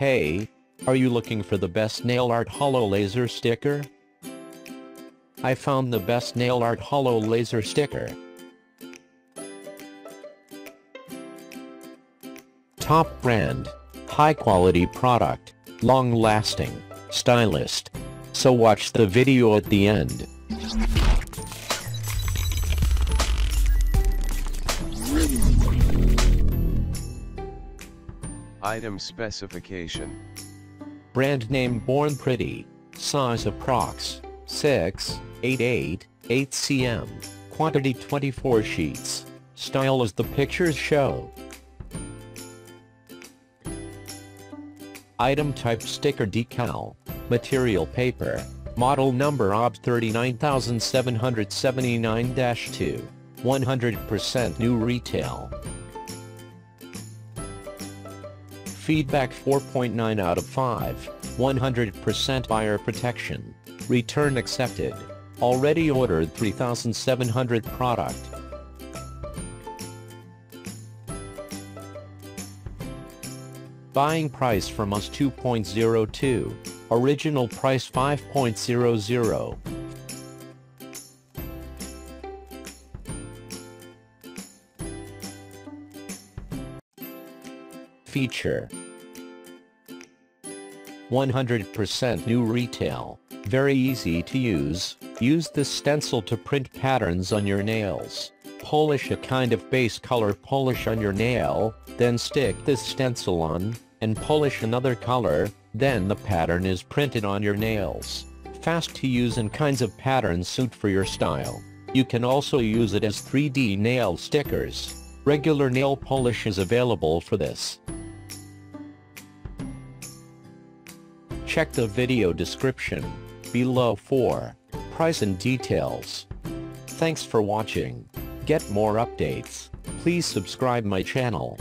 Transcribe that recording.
Hey, are you looking for the best nail art hollow laser sticker? I found the best nail art hollow laser sticker. Top brand, high quality product, long lasting, stylist. So watch the video at the end. Item specification. Brand name Born Pretty. Size approx. 6, 8, 8, 8 cm. Quantity 24 sheets. Style as the pictures show. Item type sticker decal. Material paper. Model number OB 39779-2. 100% new retail. Feedback 4.9 out of 5. 100% buyer protection. Return accepted. Already ordered 3700 product. Buying price from us 2.02. Original price 5.00. Feature 100% new retail, very easy to use, use this stencil to print patterns on your nails. Polish a kind of base color polish on your nail, then stick this stencil on, and polish another color, then the pattern is printed on your nails. Fast to use and kinds of patterns suit for your style. You can also use it as 3D nail stickers. Regular nail polish is available for this. Check the video description below for price and details. Thanks for watching. Get more updates. Please subscribe my channel.